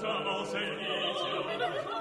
Tomo Felice